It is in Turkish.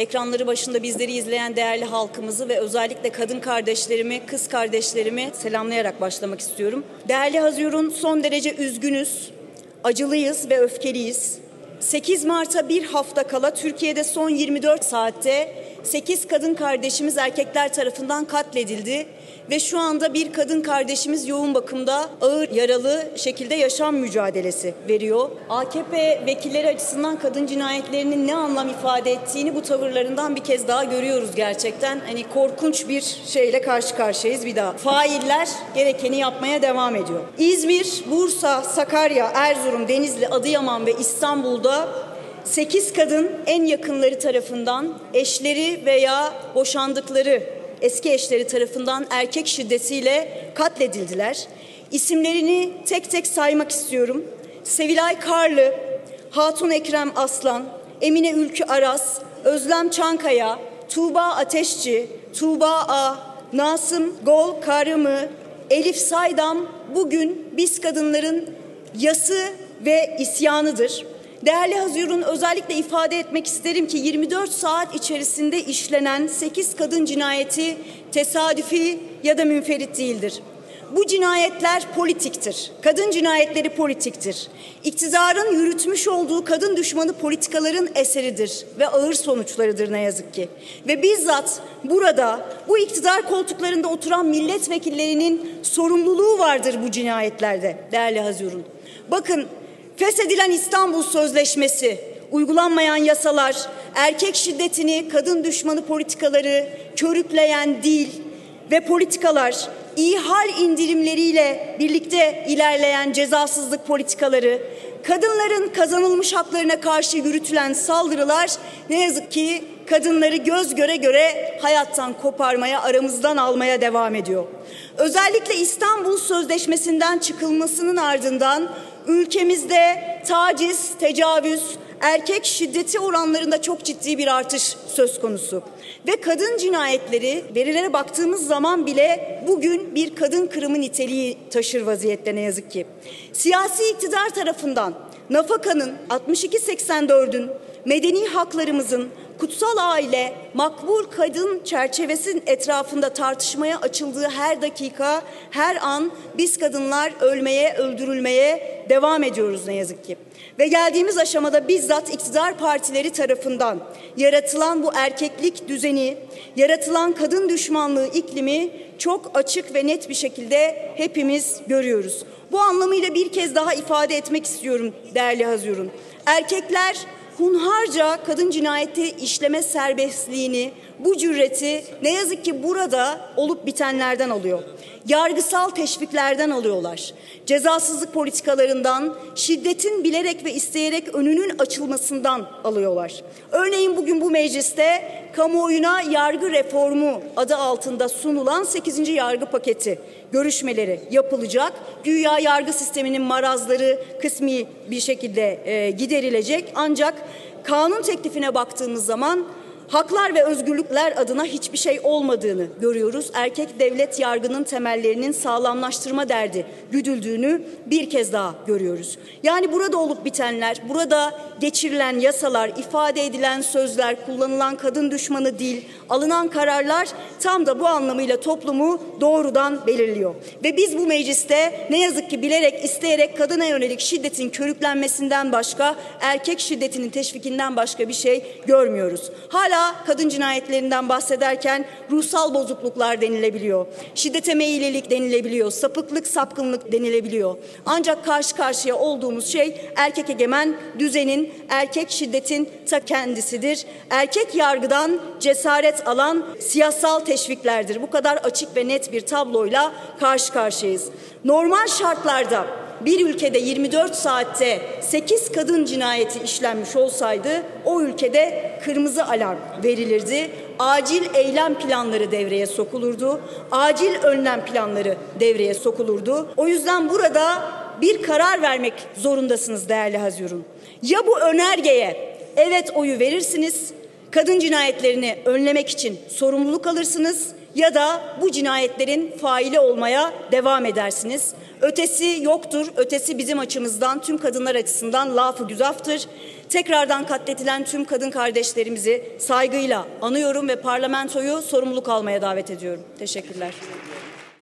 ekranları başında bizleri izleyen değerli halkımızı ve özellikle kadın kardeşlerimi, kız kardeşlerimi selamlayarak başlamak istiyorum. Değerli Hazirun son derece üzgünüz, acılıyız ve öfkeliyiz. 8 Mart'a bir hafta kala Türkiye'de son 24 saatte 8 kadın kardeşimiz erkekler tarafından katledildi ve şu anda bir kadın kardeşimiz yoğun bakımda ağır yaralı şekilde yaşam mücadelesi veriyor. AKP vekilleri açısından kadın cinayetlerinin ne anlam ifade ettiğini bu tavırlarından bir kez daha görüyoruz gerçekten. Hani korkunç bir şeyle karşı karşıyayız bir daha. Failler gerekeni yapmaya devam ediyor. İzmir, Bursa, Sakarya, Erzurum, Denizli, Adıyaman ve İstanbul'da 8 kadın en yakınları tarafından eşleri veya boşandıkları eski eşleri tarafından erkek şiddetiyle katledildiler. İsimlerini tek tek saymak istiyorum. Sevilay Karlı, Hatun Ekrem Aslan, Emine Ülkü Aras, Özlem Çankaya, Tuğba Ateşçi, Tuğba A, Nasım Gol Karımı, Elif Saydam bugün biz kadınların yası ve isyanıdır. Değerli Hazirun özellikle ifade etmek isterim ki 24 saat içerisinde işlenen 8 kadın cinayeti tesadüfi ya da münferit değildir. Bu cinayetler politiktir. Kadın cinayetleri politiktir. İktidarın yürütmüş olduğu kadın düşmanı politikaların eseridir ve ağır sonuçlarıdır ne yazık ki. Ve bizzat burada bu iktidar koltuklarında oturan milletvekillerinin sorumluluğu vardır bu cinayetlerde değerli Hazirun. Bakın Feshedilen İstanbul Sözleşmesi, uygulanmayan yasalar, erkek şiddetini, kadın düşmanı politikaları körükleyen dil ve politikalar, ihal indirimleriyle birlikte ilerleyen cezasızlık politikaları, kadınların kazanılmış haklarına karşı yürütülen saldırılar ne yazık ki kadınları göz göre göre hayattan koparmaya, aramızdan almaya devam ediyor. Özellikle İstanbul Sözleşmesi'nden çıkılmasının ardından ülkemizde taciz, tecavüz, erkek şiddeti oranlarında çok ciddi bir artış söz konusu. Ve kadın cinayetleri verilere baktığımız zaman bile bugün bir kadın kırımı niteliği taşır vaziyette ne yazık ki. Siyasi iktidar tarafından nafakanın 62-84'ün medeni haklarımızın kutsal aile, makbul kadın çerçevesinin etrafında tartışmaya açıldığı her dakika, her an biz kadınlar ölmeye, öldürülmeye devam ediyoruz ne yazık ki. Ve geldiğimiz aşamada bizzat iktidar partileri tarafından yaratılan bu erkeklik düzeni, yaratılan kadın düşmanlığı iklimi çok açık ve net bir şekilde hepimiz görüyoruz. Bu anlamıyla bir kez daha ifade etmek istiyorum değerli Hazirun. Erkekler hunharca kadın cinayeti işleme serbestliğini, bu cüreti ne yazık ki burada olup bitenlerden alıyor. Yargısal teşviklerden alıyorlar. Cezasızlık politikalarından, şiddetin bilerek ve isteyerek önünün açılmasından alıyorlar. Örneğin bugün bu mecliste kamuoyuna yargı reformu adı altında sunulan 8. yargı paketi görüşmeleri yapılacak. Güya yargı sisteminin marazları kısmi bir şekilde e, giderilecek. Ancak kanun teklifine baktığımız zaman haklar ve özgürlükler adına hiçbir şey olmadığını görüyoruz. Erkek devlet yargının temellerinin sağlamlaştırma derdi güdüldüğünü bir kez daha görüyoruz. Yani burada olup bitenler, burada geçirilen yasalar, ifade edilen sözler, kullanılan kadın düşmanı dil, alınan kararlar tam da bu anlamıyla toplumu doğrudan belirliyor. Ve biz bu mecliste ne yazık ki bilerek, isteyerek kadına yönelik şiddetin körüklenmesinden başka, erkek şiddetinin teşvikinden başka bir şey görmüyoruz. Kadın cinayetlerinden bahsederken ruhsal bozukluklar denilebiliyor. Şiddete meyillilik denilebiliyor. Sapıklık, sapkınlık denilebiliyor. Ancak karşı karşıya olduğumuz şey erkek egemen düzenin, erkek şiddetin ta kendisidir. Erkek yargıdan cesaret alan siyasal teşviklerdir. Bu kadar açık ve net bir tabloyla karşı karşıyayız. Normal şartlarda bir ülkede 24 saatte 8 kadın cinayeti işlenmiş olsaydı o ülkede kırmızı alarm verilirdi. Acil eylem planları devreye sokulurdu. Acil önlem planları devreye sokulurdu. O yüzden burada bir karar vermek zorundasınız değerli Hazirun. Ya bu önergeye evet oyu verirsiniz, kadın cinayetlerini önlemek için sorumluluk alırsınız ya da bu cinayetlerin faili olmaya devam edersiniz. Ötesi yoktur. Ötesi bizim açımızdan, tüm kadınlar açısından lafı güzaftır. Tekrardan katletilen tüm kadın kardeşlerimizi saygıyla anıyorum ve parlamentoyu sorumluluk almaya davet ediyorum. Teşekkürler.